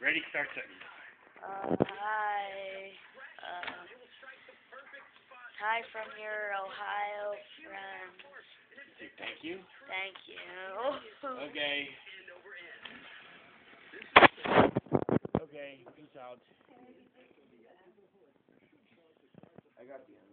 Ready, start sentence. Uh, hi. Uh, hi from your Ohio friend. Thank you. Thank you. Okay. Okay, peace out. I got the end.